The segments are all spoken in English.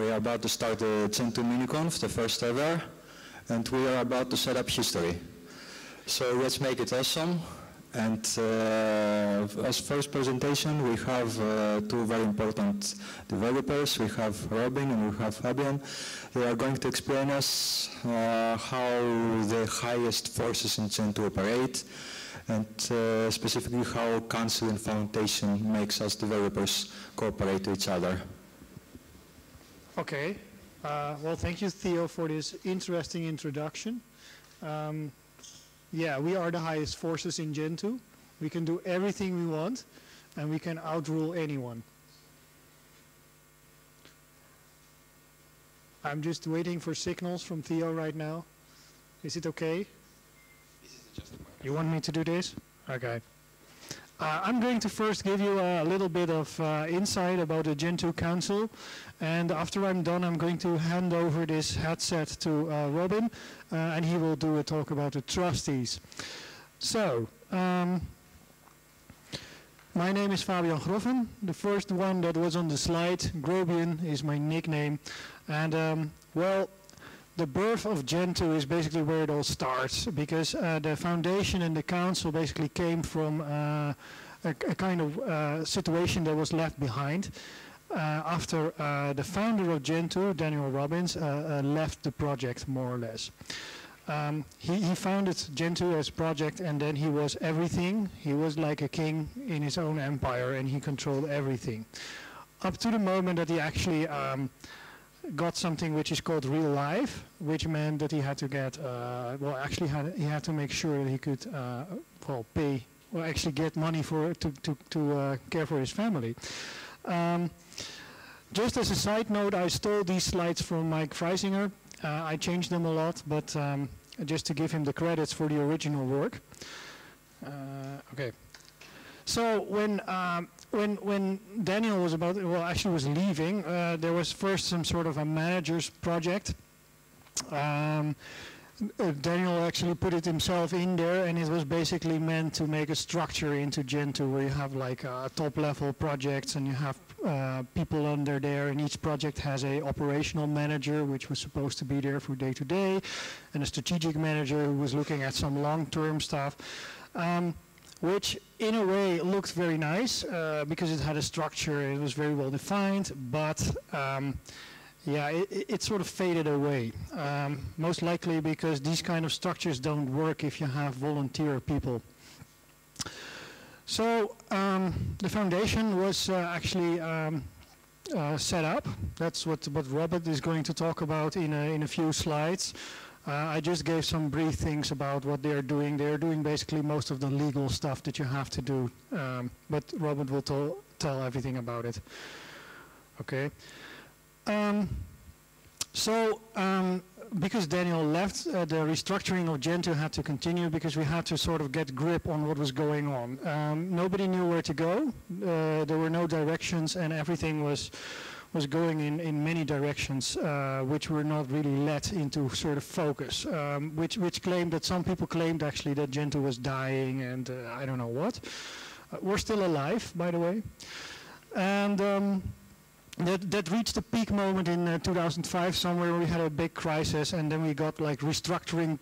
We are about to start the Gentoo MiniConf, the first ever, and we are about to set up history. So let's make it awesome. And uh, as first presentation, we have uh, two very important developers. We have Robin and we have Fabian. They are going to explain us uh, how the highest forces in Gentoo operate, and uh, specifically how Council and Foundation makes us developers cooperate to each other. Okay. Uh, well, thank you, Theo, for this interesting introduction. Um, yeah, we are the highest forces in Gentoo. We can do everything we want, and we can outrule anyone. I'm just waiting for signals from Theo right now. Is it okay? You want me to do this? Okay. Uh, I'm going to first give you a little bit of uh, insight about the Gentoo Council, and after I'm done, I'm going to hand over this headset to uh, Robin, uh, and he will do a talk about the trustees. So, um, my name is Fabian Groffen. The first one that was on the slide, Grobian, is my nickname, and um, well, the birth of Gentoo is basically where it all starts because uh, the foundation and the council basically came from uh, a, a, kind of uh, situation that was left behind uh, after uh, the founder of Gentoo, Daniel Robbins, uh, left the project more or less. Um, he, he, founded Gentoo as project and then he was everything. He was like a king in his own empire and he controlled everything. Up to the moment that he actually um, got something which is called real life, which meant that he had to get, uh, well, actually had, he had to make sure that he could, uh, well, pay, or actually get money for to to to uh, care for his family. Um, just as a side note, I stole these slides from Mike Frysinger. Uh, I changed them a lot, but um, just to give him the credits for the original work. Uh, okay. So when um, when when Daniel was about well actually was leaving, uh, there was first some sort of a manager's project. Um, uh, Daniel actually put it himself in there, and it was basically meant to make a structure into Gentoo, where you have like uh, top-level projects, and you have uh, people under there, and each project has a operational manager, which was supposed to be there for day-to-day, -day, and a strategic manager who was looking at some long-term stuff. Um, which in a way looked very nice uh, because it had a structure, it was very well defined, but um, yeah, it, it, sort of faded away. Um, most likely because these kind of structures don't work if you have volunteer people. So um, the foundation was uh, actually um, uh, set up. That's what, what Robin is going to talk about in a, in a few slides. Uh, I just gave some brief things about what they're doing. They're doing basically most of the legal stuff that you have to do, um, but Robin will tell everything about it. Okay. Um, so, um, because Daniel left, uh, the restructuring of Gentoo had to continue because we had to sort of get grip on what was going on. Um, nobody knew where to go. Uh, there were no directions and everything was was going in, in many directions uh, which were not really let into sort of focus, um, which, which claimed that some people claimed actually that Gentoo was dying and uh, I don't know what. Uh, we're still alive, by the way. And um, that, that reached a peak moment in uh, 2005 somewhere we had a big crisis and then we got like restructuring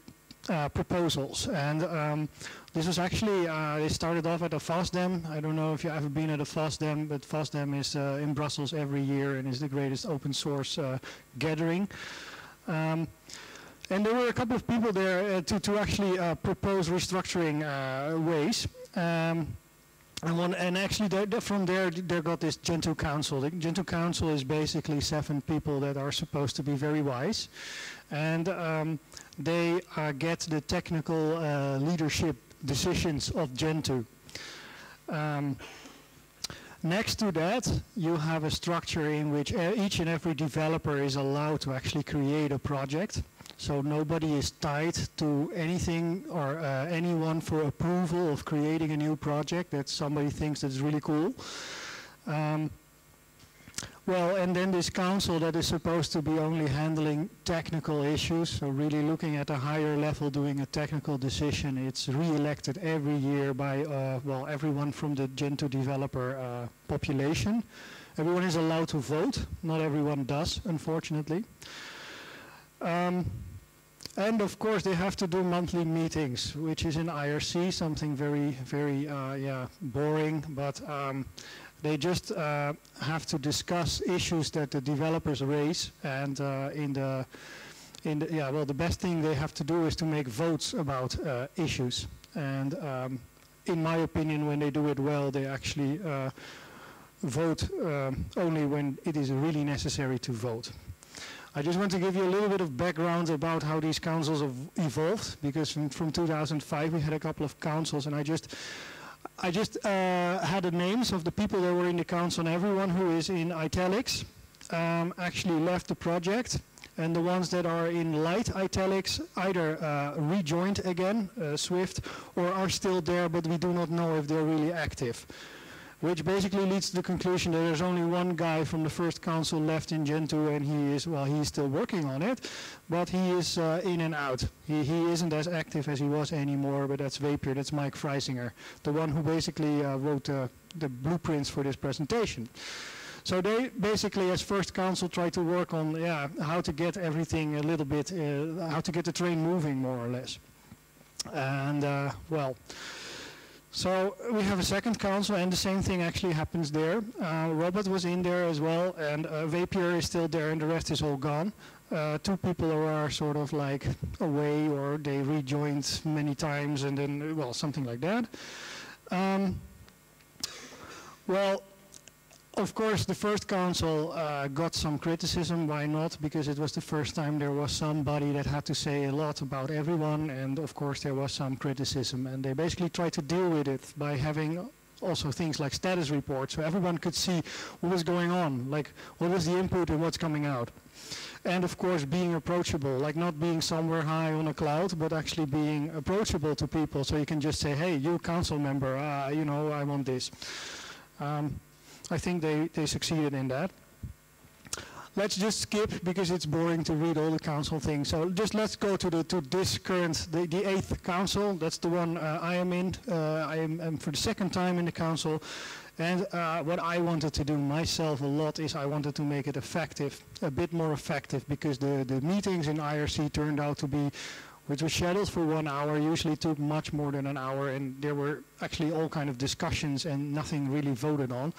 uh, proposals. And um, this was actually, uh, they started off at a FOSDEM. I don't know if you've ever been at a FOSDEM, but FOSDEM is uh, in Brussels every year and is the greatest open source uh, gathering. Um, and there were a couple of people there uh, to, to actually uh, propose restructuring ways. Um, and, one, and actually from there, they got this Gentoo Council. The Gentoo Council is basically seven people that are supposed to be very wise. And um, they uh, get the technical uh, leadership decisions of Gentoo. Um, next to that, you have a structure in which each and every developer is allowed to actually create a project. So nobody is tied to anything or uh, anyone for approval of creating a new project that somebody thinks that's really cool. Um, well, and then this council that is supposed to be only handling technical issues, so really looking at a higher level, doing a technical decision, it's re-elected every year by, uh, well, everyone from the Gentoo developer uh, population. everyone is allowed to vote. Not everyone does, unfortunately. Um, and of course, they have to do monthly meetings, which is in IRC, something very, very, uh, yeah, boring. But um, they just uh, have to discuss issues that the developers raise, and uh, in the, in the, yeah, well, the best thing they have to do is to make votes about uh, issues. And um, in my opinion, when they do it well, they actually uh, vote um, only when it is really necessary to vote. I just want to give you a little bit of background about how these councils have evolved, because from, from 2005 we had a couple of councils, and I just I just uh, had the names of the people that were in the council, and everyone who is in italics um, actually left the project, and the ones that are in light italics either uh, rejoined again, uh, Swift, or are still there, but we do not know if they're really active which basically leads to the conclusion that there's only one guy from the first council left in Gentoo and he is, well, he's still working on it, but he is uh, in and out. He, he isn't as active as he was anymore, but that's Vapier, that's Mike Frysinger, the one who basically uh, wrote uh, the blueprints for this presentation. So they basically, as first council, try to work on yeah, how to get everything a little bit, uh, how to get the train moving more or less. And uh, well, so we have a second council, and the same thing actually happens there. Uh, Robert was in there as well, and uh, Vapier is still there, and the rest is all gone. Uh, two people are sort of like away, or they rejoined many times, and then, well, something like that. Um, well, of course, the first council uh, got some criticism. Why not? Because it was the first time there was somebody that had to say a lot about everyone, and of course there was some criticism. And they basically tried to deal with it by having also things like status reports, so everyone could see what was going on, like what was the input and what's coming out. And of course, being approachable, like not being somewhere high on a cloud, but actually being approachable to people. So you can just say, hey, you council member, uh, you know, I want this. Um, I think they, they succeeded in that. Let's just skip because it's boring to read all the council things. So just let's go to the to this current the, the eighth council. That's the one uh, I am in. Uh, I am, am, for the second time in the council, and uh, what I wanted to do myself a lot is I wanted to make it effective, a bit more effective, because the the meetings in IRC turned out to be which was scheduled for one hour, usually took much more than an hour, and there were actually all kind of discussions and nothing really voted on.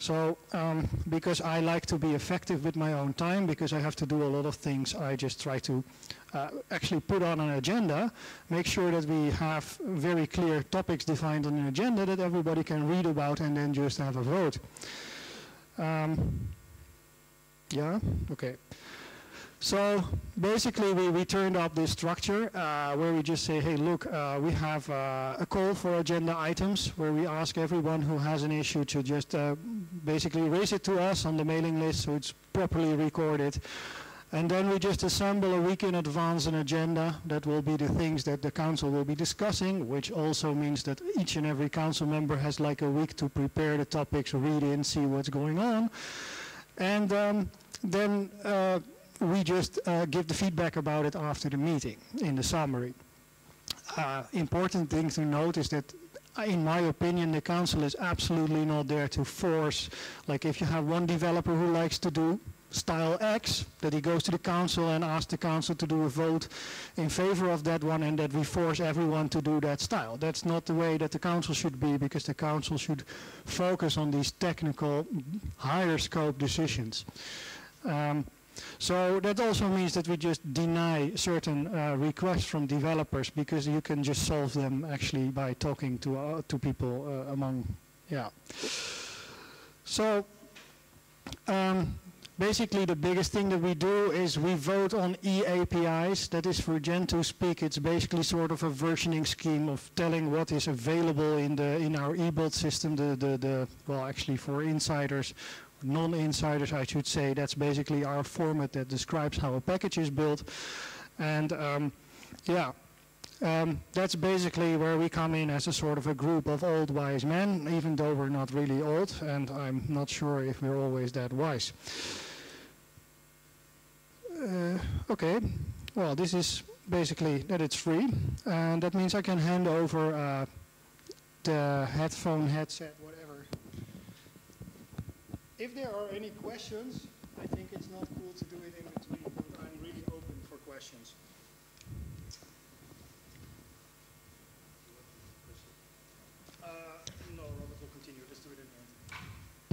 So um, because I like to be effective with my own time, because I have to do a lot of things, I just try to uh, actually put on an agenda, make sure that we have very clear topics defined on an agenda that everybody can read about and then just have a vote. Um, yeah, okay. So basically we, we turned up this structure uh, where we just say, hey, look, uh, we have uh, a call for agenda items where we ask everyone who has an issue to just uh, basically raise it to us on the mailing list so it's properly recorded. And then we just assemble a week in advance an agenda that will be the things that the council will be discussing, which also means that each and every council member has like a week to prepare the topics, read in, see what's going on. And um, then uh, we just uh, give the feedback about it after the meeting in the summary. Uh, important thing to note is that uh, in my opinion, the council is absolutely not there to force, like if you have one developer who likes to do style X, that he goes to the council and asks the council to do a vote in favor of that one and that we force everyone to do that style. That's not the way that the council should be because the council should focus on these technical, higher scope decisions. Um, so that also means that we just deny certain uh, requests from developers because you can just solve them actually by talking to uh, to people uh, among, yeah. So um, basically the biggest thing that we do is we vote on eAPIs. That is for Gentoo speak. It's basically sort of a versioning scheme of telling what is available in the in our ebuild system. The the the well actually for insiders non-insiders, I should say. That's basically our format that describes how a package is built. And um, yeah, um, that's basically where we come in as a sort of a group of old wise men, even though we're not really old, and I'm not sure if we're always that wise. Uh, okay, well, this is basically that it's free, and that means I can hand over uh, the headphone headset if there are any questions, I think it's not cool to do it in between, but I'm really open for questions. Uh, no, Robin will continue. Let's do it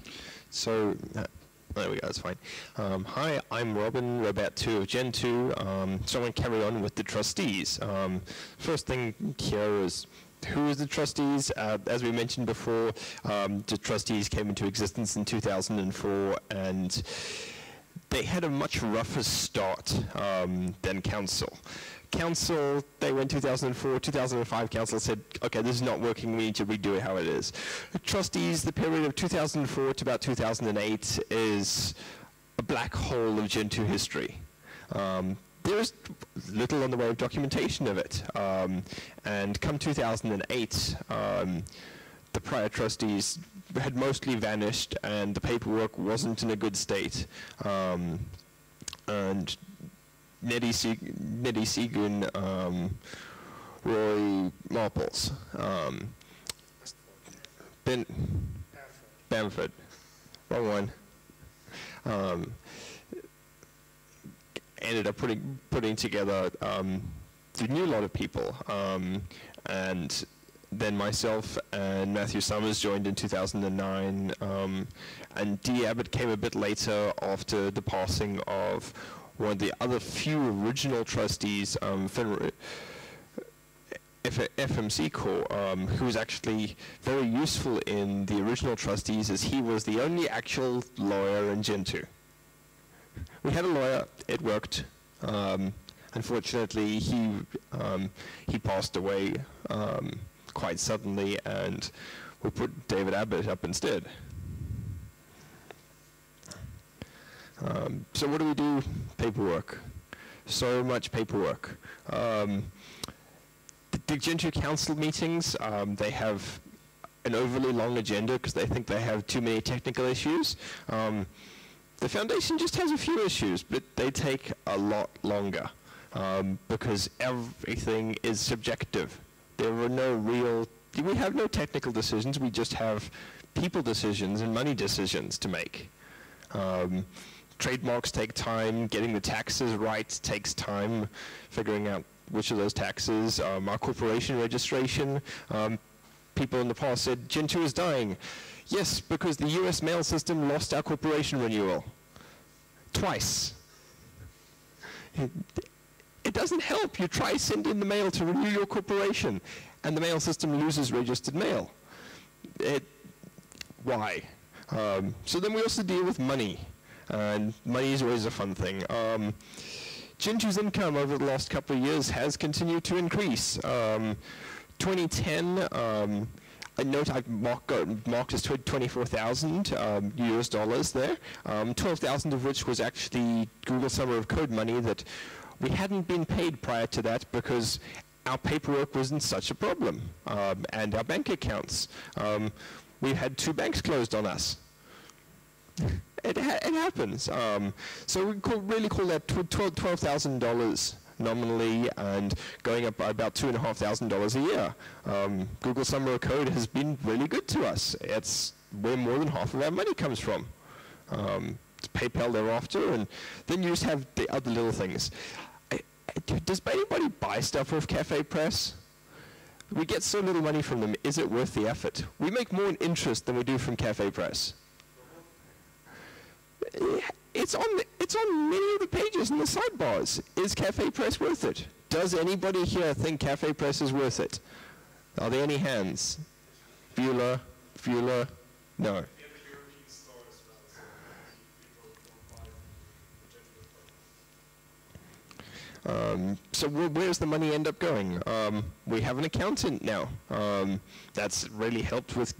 in. So, uh, there we go, that's fine. Um, hi, I'm Robin, robbat2 of Gentoo. Um, so I'm going to carry on with the trustees. Um, first thing here is who is the trustees? Uh, as we mentioned before, um, the trustees came into existence in 2004 and they had a much rougher start um, than council. Council, they went 2004, 2005, council said, okay, this is not working, we need to redo it how it is. Trustees, the period of 2004 to about 2008 is a black hole of Gentoo history. Um, there's little on the way of documentation of it. Um, and come 2008, um, the prior trustees had mostly vanished and the paperwork wasn't in a good state. Um, and Neddy, Seagoon, um, Roy Marples, um, Ben Bamford, wrong one. Ended up putting putting together um, the new lot of people, um, and then myself and Matthew Summers joined in 2009, um, and Dee Abbott came a bit later after the passing of one of the other few original trustees, um, fmccor, um, who was actually very useful in the original trustees as he was the only actual lawyer in Gentoo. We had a lawyer, it worked. Um, unfortunately, he, um, he passed away um, quite suddenly and we put David Abbott up instead. Um, so what do we do? Paperwork. So much paperwork. Um, the Gen Council meetings, um, they have an overly long agenda because they think they have too many technical issues. Um, the foundation just has a few issues, but they take a lot longer um, because everything is subjective. There are no real, we have no technical decisions, we just have people decisions and money decisions to make. Um, trademarks take time, getting the taxes right takes time, figuring out which of those taxes, um, our corporation registration. Um, people in the past said, Gentoo is dying. Yes, because the US mail system lost our corporation renewal. Twice. It, doesn't help. You try sending the mail to renew your corporation, and the mail system loses registered mail. It, why? Um, so then we also deal with money. And money is always a fun thing. Um, 2's income over the last couple of years has continued to increase. Um, 2010, um, I note I've marked, marked as 24,000 um, US dollars there, um, 12,000 of which was actually Google Summer of Code money that we hadn't been paid prior to that because our paperwork wasn't such a problem, um, and our bank accounts. Um, we had two banks closed on us it, ha it happens. Um, so we call, really call that $12,000 nominally and going up by about $2,500 a year. Um, Google Summer of Code has been really good to us. It's where more than half of our money comes from. Um, PayPal thereafter, and then you just have the other little things. I, I, does anybody buy stuff off Cafe Press? We get so little money from them. Is it worth the effort? We make more in interest than we do from Cafe Press it's on the, it's on many of the pages in the sidebars. Is Cafe Press worth it? Does anybody here think Cafe Press is worth it? Are there any hands? Bueller, Bueller, no. Um, so where's the money end up going? Um, we have an accountant now. Um, that's really helped with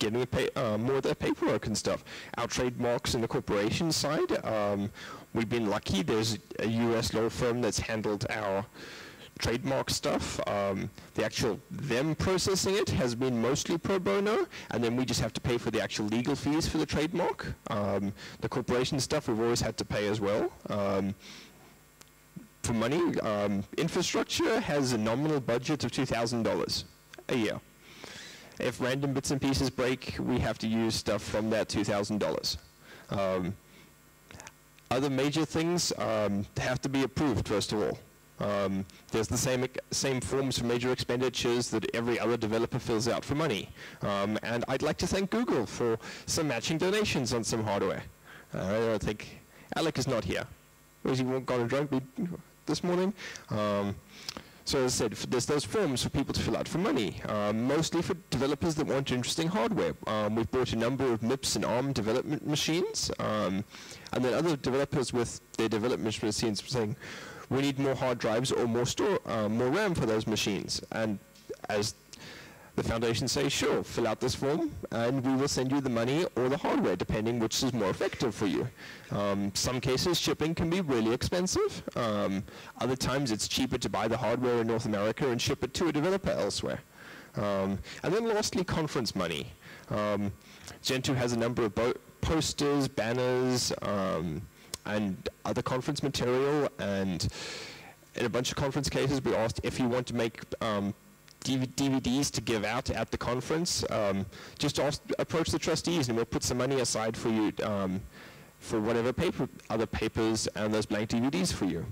getting uh, more of their paperwork and stuff. Our trademarks in the corporation side, um, we've been lucky. There's a US law firm that's handled our trademark stuff. Um, the actual them processing it has been mostly pro bono, and then we just have to pay for the actual legal fees for the trademark. Um, the corporation stuff we've always had to pay as well. Um, for money, um, infrastructure has a nominal budget of $2,000 a year if random bits and pieces break, we have to use stuff from that $2,000. Um, other major things um, have to be approved, first of all. Um, there's the same same forms for major expenditures that every other developer fills out for money. Um, and I'd like to thank Google for some matching donations on some hardware. Uh, I think Alec is not here. Was he gone and drunk this morning? So as I said, there's those forms for people to fill out for money, um, mostly for developers that want interesting hardware. Um, we've bought a number of MIPS and ARM development machines, um, and then other developers with their development machines saying, we need more hard drives or more store, uh, more RAM for those machines. And as the foundation says, sure, fill out this form and we will send you the money or the hardware, depending which is more effective for you. Um, some cases, shipping can be really expensive. Um, other times, it's cheaper to buy the hardware in North America and ship it to a developer elsewhere. Um, and then lastly, conference money. Um, Gentoo has a number of posters, banners, um, and other conference material. And in a bunch of conference cases, we asked if you want to make um, DVDs to give out at the conference, um, just approach the trustees and we'll put some money aside for you um, for whatever paper, other papers and those blank DVDs for you.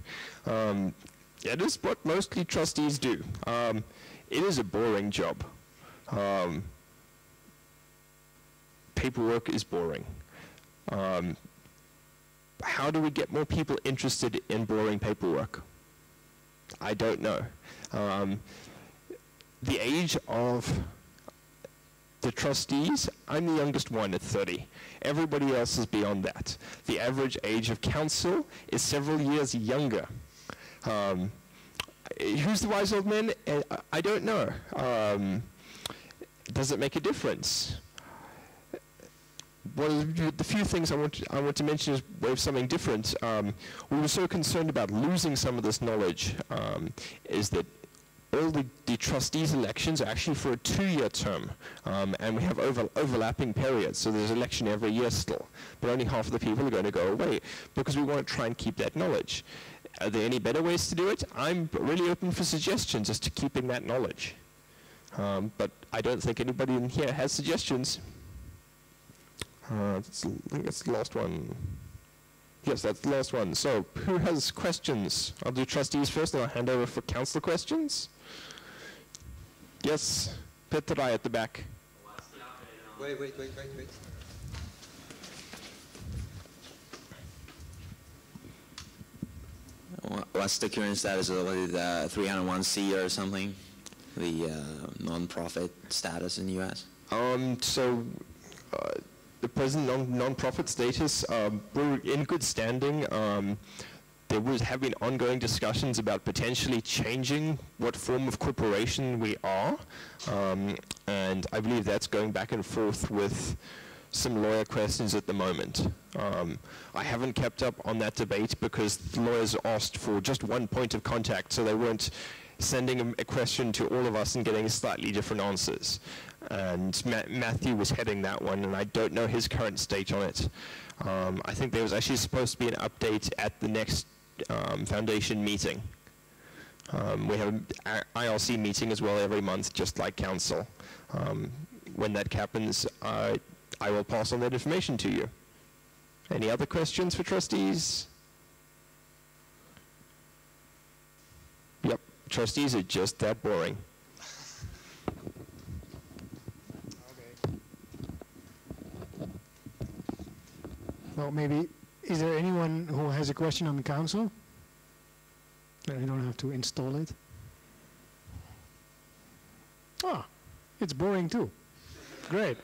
Um, it is what mostly trustees do. Um, it is a boring job. Um, paperwork is boring. Um, how do we get more people interested in boring paperwork? I don't know. The age of the trustees, I'm the youngest one at 30. Everybody else is beyond that. The average age of council is several years younger. Um, who's the wise old man? Uh, I don't know. Um, does it make a difference? One of the few things I want to, I want to mention is something different. Um, we were so concerned about losing some of this knowledge um, is that all the, the, trustees elections are actually for a two-year term, um, and we have over, overlapping periods, so there's an election every year still, but only half of the people are going to go away, because we want to try and keep that knowledge. Are there any better ways to do it? I'm really open for suggestions as to keeping that knowledge. Um, but I don't think anybody in here has suggestions. Uh, I think that's the last one. Yes, that's the last one. So, who has questions? I'll do trustees first, and I'll hand over for council questions. Yes, Petrai at the back. Wait, wait, wait, wait, wait. What's the current status of the 301c or something? The uh, non-profit status in the U.S.? Um, so, uh, the present non- non-profit status, um, we're in good standing. Um, there was have been ongoing discussions about potentially changing what form of corporation we are, um, and I believe that's going back and forth with some lawyer questions at the moment. Um, I haven't kept up on that debate because lawyers asked for just one point of contact, so they weren't sending a, a question to all of us and getting slightly different answers. And Ma Matthew was heading that one, and I don't know his current state on it. Um, I think there was actually supposed to be an update at the next um, foundation meeting. Um, we have an IRC meeting as well every month, just like council. Um, when that happens, uh, I will pass on that information to you. Any other questions for trustees? Yep, trustees are just that boring. Well, maybe is there anyone who has a question on the council? Then you don't have to install it. Ah, it's boring too. Great.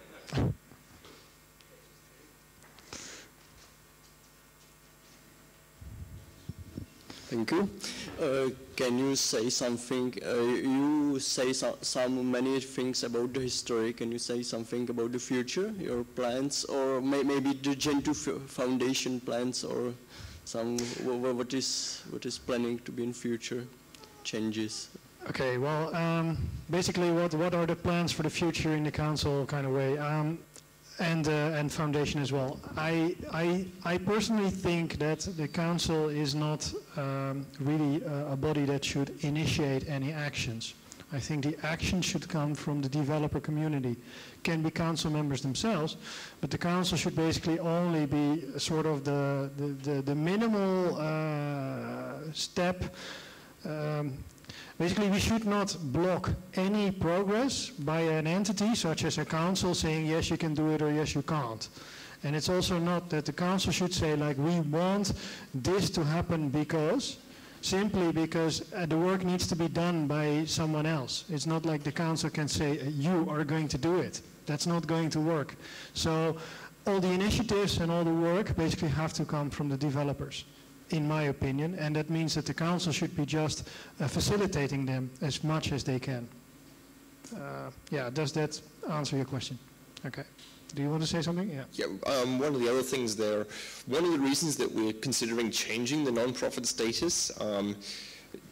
Thank you. Uh, can you say something? Uh, you say so, some many things about the history. Can you say something about the future, your plans, or may, maybe the Gentoo Foundation plans, or some what is what is planning to be in future changes? Okay. Well, um, basically, what what are the plans for the future in the council kind of way? Um, and uh, and foundation as well. I, I I personally think that the council is not um, really a, a, body that should initiate any actions. I think the action should come from the developer community. Can be council members themselves, but the council should basically only be sort of the, the, the, the minimal uh, step. Um, basically, we should not block any progress by an entity such as a council saying yes, you can do it or yes, you can't. And it's also not that the council should say like we want this to happen because simply because uh, the work needs to be done by someone else. It's not like the council can say, uh, you are going to do it. That's not going to work. So all the initiatives and all the work basically have to come from the developers, in my opinion, and that means that the council should be just uh, facilitating them as much as they can. Uh, yeah, does that answer your question? Okay. Do you want to say something? Yeah. Yeah, um, one of the other things there, one of the reasons that we're considering changing the non-profit status, um,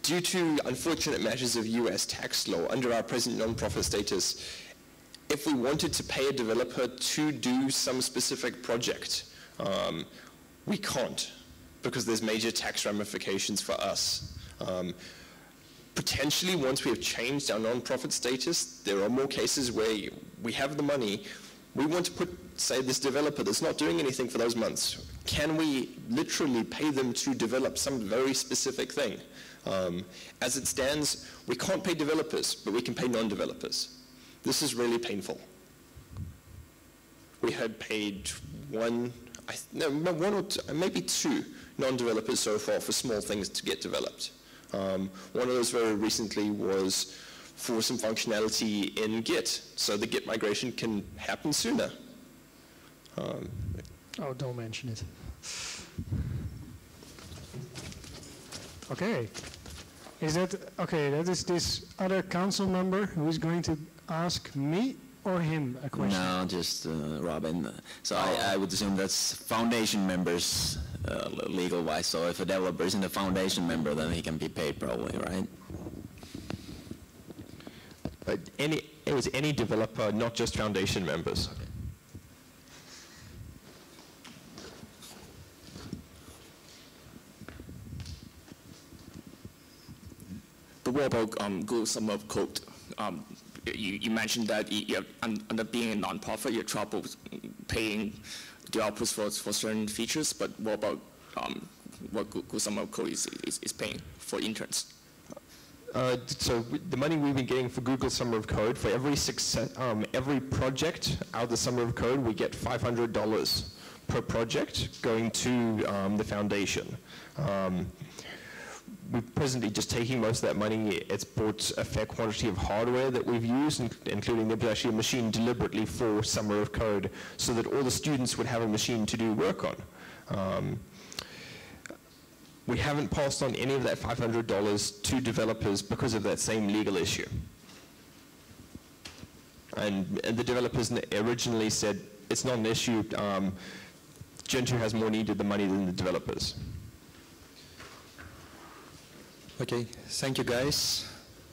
due to unfortunate matters of US tax law, under our present non-profit status, if we wanted to pay a developer to do some specific project, um, we can't because there's major tax ramifications for us. Um, potentially, once we have changed our non-profit status, there are more cases where we have the money, we want to put, say, this developer that's not doing anything for those months. Can we literally pay them to develop some very specific thing? Um, as it stands, we can't pay developers, but we can pay non-developers. This is really painful. We had paid one, I, no, one or two, maybe two non-developers so far for small things to get developed. Um, one of those very recently was for some functionality in Git, so the Git migration can happen sooner. Um, oh, don't mention it. Okay. Is that, okay, that is this other council member who is going to ask me or him a question? No, just uh, Robin. So I, I, would assume that's foundation members uh, legal-wise. So if a developer isn't a foundation member, then he can be paid probably, right? Uh, any, it was any developer, not just foundation members. But what about um, Google Summer of Code? Um, you, you, mentioned that you, under being a nonprofit, you have trouble paying developers for, for certain features, but what about um, what Google Summer of Code is, is, is paying for interns? Uh, so the money we've been getting for Google Summer of Code, for every success, um, every project out of the Summer of Code, we get $500 per project going to um, the foundation. Um, we're presently just taking most of that money. It's bought a fair quantity of hardware that we've used, including there was actually a machine deliberately for Summer of Code so that all the students would have a machine to do work on. Um, we haven't passed on any of that $500 to developers because of that same legal issue. And, and the developers originally said it's not an issue. Um, Gentoo has more need of the money than the developers. Okay, thank you guys.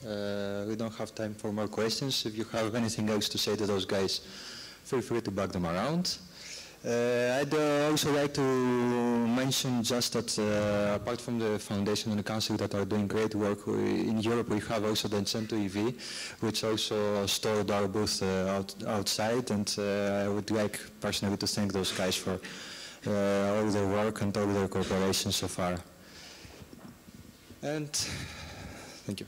Uh, we don't have time for more questions. If you have anything else to say to those guys, feel free to bug them around. Uh, I'd uh, also like to mention just that uh, apart from the foundation and the council that are doing great work, we, in Europe we have also the Gentoo EV, which also stored our booth out, outside, and I would like personally to thank those guys for all their work and all their cooperation so far. And thank you.